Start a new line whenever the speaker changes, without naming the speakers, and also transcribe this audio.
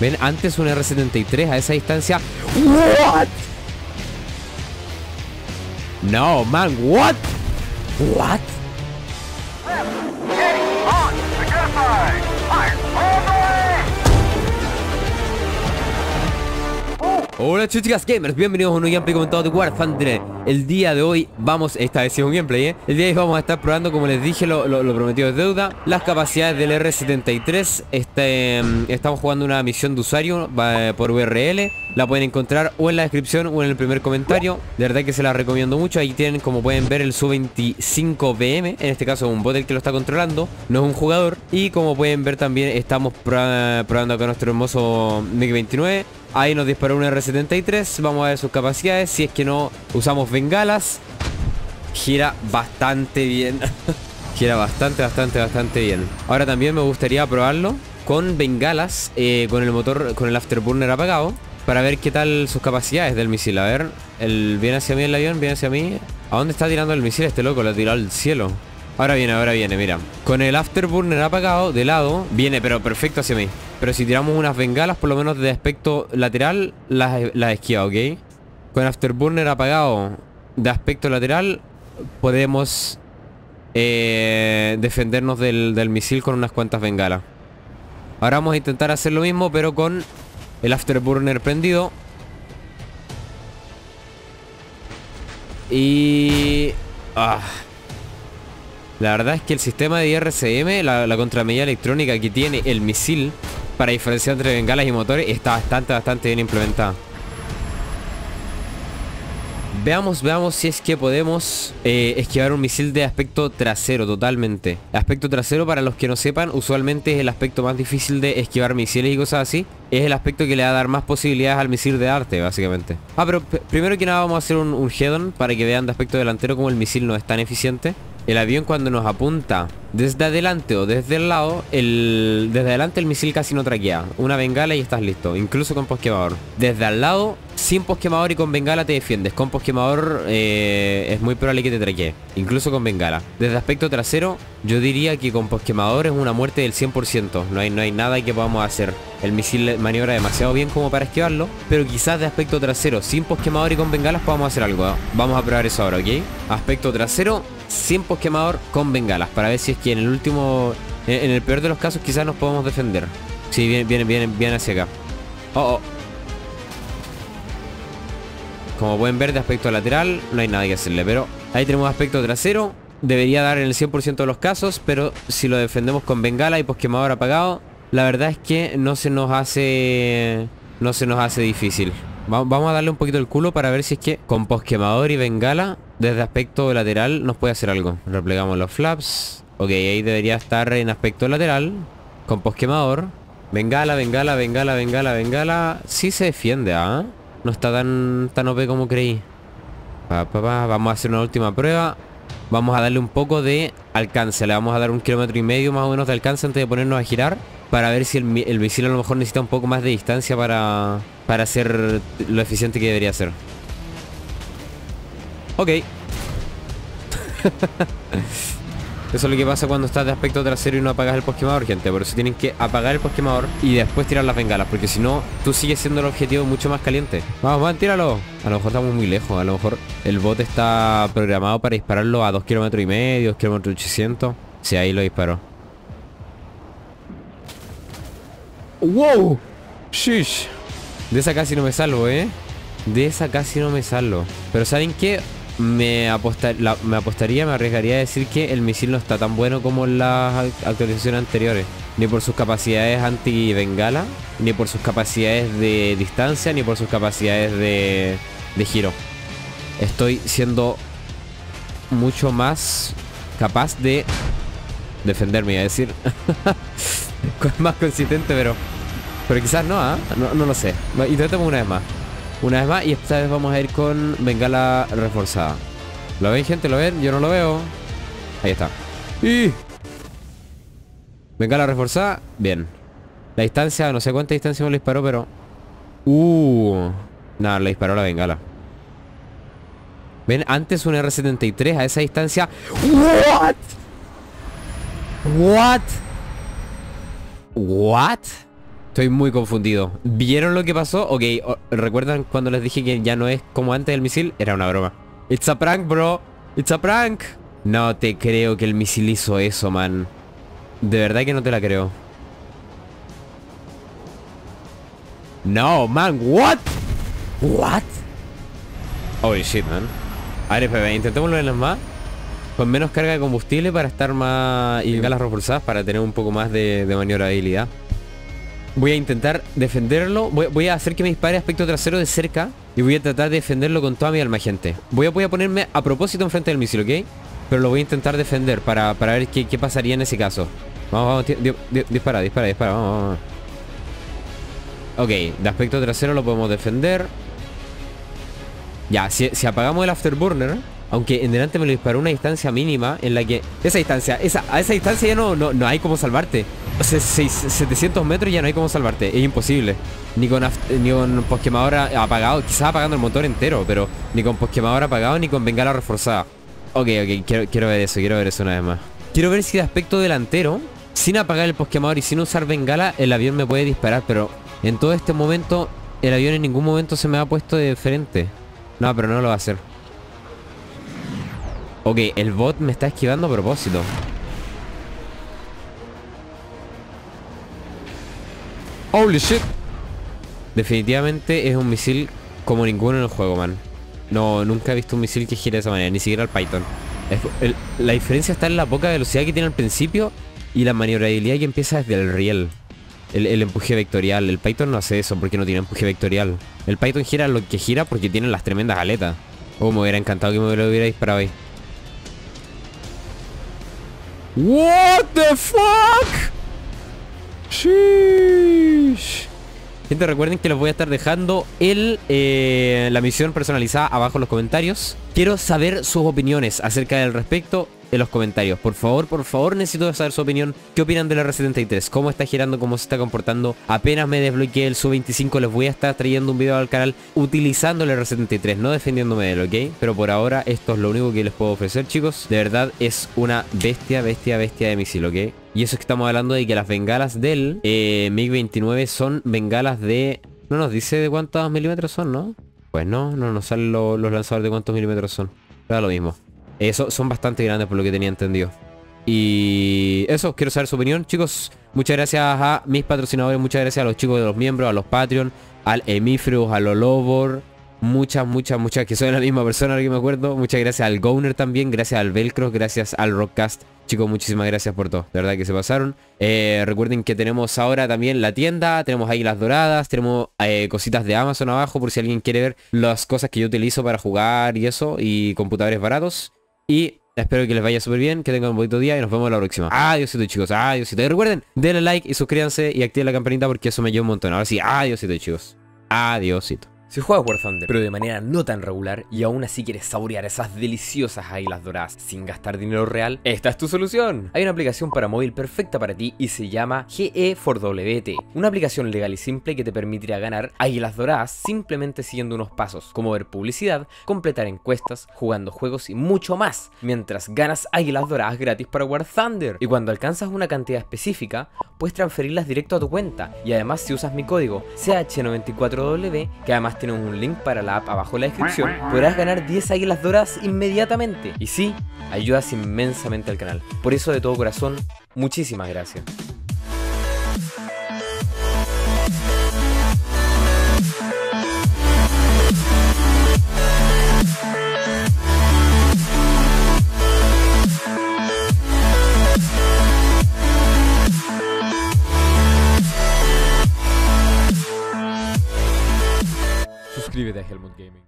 Ven, antes un R73 a esa distancia. What? No, man, what? What? Hola chicas gamers, bienvenidos a un gameplay comentado de War Thunder El día de hoy vamos, esta vez es un gameplay ¿eh? El día de hoy vamos a estar probando, como les dije, lo, prometido es deuda Las capacidades del R73 este, mm, Estamos jugando una misión de usuario por URL La pueden encontrar o en la descripción o en el primer comentario De verdad que se la recomiendo mucho Ahí tienen, como pueden ver, el Su-25BM En este caso un bot el que lo está controlando No es un jugador Y como pueden ver también estamos probando acá nuestro hermoso MiG-29 Ahí nos disparó un R73 Vamos a ver sus capacidades. Si es que no usamos bengalas Gira bastante bien. Gira bastante, bastante, bastante bien. Ahora también me gustaría probarlo Con bengalas eh, Con el motor, con el afterburner apagado Para ver qué tal sus capacidades del misil. A ver, el, viene hacia mí el avión Viene hacia mí. ¿A dónde está tirando el misil este loco? Lo ha tirado al cielo. Ahora viene, ahora viene, mira. Con el afterburner apagado, de lado Viene, pero perfecto hacia mí Pero si tiramos unas bengalas, por lo menos de aspecto lateral Las, las esquiva, ¿ok? Con afterburner apagado De aspecto lateral Podemos eh, Defendernos del, del misil con unas cuantas bengalas. Ahora vamos a intentar hacer lo mismo Pero con el afterburner prendido. Y... Ah. La verdad es que el sistema de IRCM, la, la contramedida electrónica que tiene el misil para diferenciar entre bengalas y motores está bastante, bastante bien implementada. Veamos, veamos si es que podemos eh, esquivar un misil de aspecto trasero totalmente. Aspecto trasero, para los que no sepan, usualmente es el aspecto más difícil de esquivar misiles y cosas así. Es el aspecto que le va a dar más posibilidades al misil de arte, básicamente. Ah, pero primero que nada vamos a hacer un, un head-on para que vean de aspecto delantero como el misil no es tan eficiente el avión cuando nos apunta desde adelante o desde el lado, el, desde adelante el misil casi no traquea. Una bengala y estás listo, incluso con posquemador. Desde al lado, sin posquemador y con bengala te defiendes. Con posquemador eh, es muy probable que te traquee, incluso con bengala. Desde aspecto trasero, yo diría que con posquemador es una muerte del 100%. No hay, no hay nada que podamos hacer. El misil maniobra demasiado bien como para esquivarlo, pero quizás de aspecto trasero, sin posquemador y con bengalas podamos hacer algo. Vamos a probar eso ahora, ¿ok? Aspecto trasero, sin posquemador con bengalas para ver si es que en el último en, el peor de los casos quizás nos podemos defender. Si, sí, viene, viene, viene, hacia acá. Oh, oh. Como pueden ver de aspecto lateral No hay nada que hacerle Pero ahí tenemos aspecto trasero. Debería dar en el 100% de los casos Pero si lo defendemos con bengala y posquemador apagado La verdad es que no se nos hace No se nos hace difícil. Vamos a darle un poquito el culo para ver si es que con posquemador y bengala desde aspecto lateral nos puede hacer algo. Replegamos los flaps. Ok, ahí debería estar en aspecto lateral. Con posquemador. Bengala, bengala, bengala, bengala, bengala. Sí se defiende, ¿ah? No está tan, tan OP como creí. Vamos a hacer una última prueba. Vamos a darle un poco de alcance. Le vamos a dar un kilómetro y medio más o menos de alcance antes de ponernos a girar. Para ver si el, el a lo mejor necesita un poco más de distancia para, para ser lo eficiente que debería ser. Ok. Eso es lo que pasa cuando estás de aspecto trasero y no apagas el posquemador, gente. Por eso tienen que apagar el posquemador y después tirar las bengalas. Porque si no, tú sigues siendo el objetivo mucho más caliente. Vamos, vamos, tíralo. A lo mejor estamos muy lejos. A lo mejor el bot está programado para dispararlo a 2 kilómetros y medio, 2 kilómetros 800. Sí, ahí lo disparó. ¡Wow! Shish. De esa casi no me salvo, ¿eh? De esa casi no me salvo. Pero ¿saben qué? Me, apostar, me apostaría, me arriesgaría a decir que el misil no está tan bueno como las actualizaciones anteriores. Ni por sus capacidades anti-bengala, ni por sus capacidades de distancia, ni por sus capacidades de, de giro. Estoy siendo mucho más capaz de defenderme, a decir. más consistente, pero pero quizás no, ¿ah? No, lo sé. Intentemos una vez más. Una vez más y esta vez vamos a ir con bengala reforzada. ¿Lo ven, gente? ¿Lo ven? Yo no lo veo. Ahí está. ¡Y! Bengala reforzada. Bien. La distancia, no sé cuánta distancia me lo disparó, pero... Uh. Nada, le disparó la bengala. ¿Ven? Antes un R73 a esa distancia. ¿What? ¿What? ¿What? Estoy muy confundido. ¿Vieron lo que pasó? Ok, ¿recuerdan cuando les dije que ya no es como antes el misil? Era una broma. It's a prank, bro. It's a prank. No te creo que el misil hizo eso, man. De verdad que no te la creo. No, man, what? What? Holy shit, man. A ver, intentemos intentémoslo en las más. Con menos carga de combustible para estar más... Y galas reforzadas para tener un poco más de, de maniobrabilidad. Voy a intentar defenderlo. Voy, a hacer que me dispare aspecto trasero de cerca. Y voy a tratar de defenderlo con toda mi alma, gente. Voy a, ponerme a propósito enfrente del misil, ¿ok? Pero lo voy a intentar defender para, ver qué, pasaría en ese caso. Vamos, vamos, dispara, dispara, dispara, vamos, vamos. Ok, de aspecto trasero lo podemos defender. Ya, si, apagamos el afterburner, aunque en delante me lo disparó una distancia mínima en la que... Esa distancia, esa, a esa distancia ya no, no, no hay como salvarte. O sea, 700 metros ya no hay como salvarte. Es imposible. Ni con, ni con apagado. Quizás apagando el motor entero, pero ni con posquemador apagado ni con bengala reforzada. Ok, ok, quiero, quiero ver eso, quiero ver eso una vez más. Quiero ver si de aspecto delantero, sin apagar el posquemador y sin usar bengala, el avión me puede disparar. Pero en todo este momento, el avión en ningún momento se me ha puesto de frente. No, pero no lo va a hacer. Ok, el bot me está esquivando a propósito. Holy shit. Definitivamente es un misil como ninguno en el juego, man. No, nunca he visto un misil que gire de esa manera, ni siquiera el Python. la diferencia está en la poca velocidad que tiene al principio y la maniobrabilidad que empieza desde el riel. El, empuje vectorial. El Python no hace eso porque no tiene empuje vectorial. El Python gira lo que gira porque tiene las tremendas aletas. Oh, me hubiera encantado que me lo hubiera disparado ahí. What the fuck? Sheesh. Gente, recuerden que les voy a estar dejando el, eh, la misión personalizada abajo en los comentarios. Quiero saber sus opiniones acerca del respecto en los comentarios. Por favor, por favor, necesito saber su opinión. ¿Qué opinan del R73? ¿Cómo está girando? ¿Cómo se está comportando? Apenas me desbloqueé el Su-25, les voy a estar trayendo un video al canal utilizando el R73, no defendiéndome de él, ¿ok? Pero por ahora esto es lo único que les puedo ofrecer, chicos. De verdad es una bestia, bestia, bestia de misil, ¿ok? Y eso es que estamos hablando de que las bengalas del eh, MiG-29 son bengalas de... No nos dice de cuántos milímetros son, ¿no? Pues no, no nos salen los lanzadores de cuántos milímetros son. Da lo mismo. Eso son bastante grandes por lo que tenía entendido. Y eso, quiero saber su opinión. Chicos, muchas gracias a mis patrocinadores, muchas gracias a los chicos de los miembros, a los Patreon, al Emifreus, a los Lobor. Muchas, muchas, muchas, que son la misma persona, que me acuerdo. Muchas gracias al Gowner también, gracias al Velcro, gracias al Rockcast. Chicos, muchísimas gracias por todo. De verdad que se pasaron. Eh, recuerden que tenemos ahora también la tienda. Tenemos ahí las doradas. Tenemos eh, cositas de Amazon abajo por si alguien quiere ver las cosas que yo utilizo para jugar y eso. Y computadores baratos. Y espero que les vaya súper bien, que tengan un bonito día y nos vemos la próxima. Adiósito chicos, adiósito. Y recuerden, denle like y suscríbanse y activen la campanita porque eso me ayuda un montón. Ahora sí, adiósito chicos. Adiósito. Si juegas War Thunder, pero de manera no tan regular, y aún así quieres saborear esas deliciosas águilas doradas sin gastar dinero real, esta es tu solución. Hay una aplicación para móvil perfecta para ti y se llama GE4WT. Una aplicación legal y simple que te permitirá ganar águilas doradas simplemente siguiendo unos pasos, como ver publicidad, completar encuestas, jugando juegos y mucho más, mientras ganas águilas doradas gratis para War Thunder. Y cuando alcanzas una cantidad específica, puedes transferirlas directo a tu cuenta. Y además si usas mi código CH94W, que además tienes un link para la app abajo en la descripción, podrás ganar 10 águilas doradas inmediatamente. Y sí, ayudas inmensamente al canal. Por eso de todo corazón, muchísimas gracias. Belmont Gaming.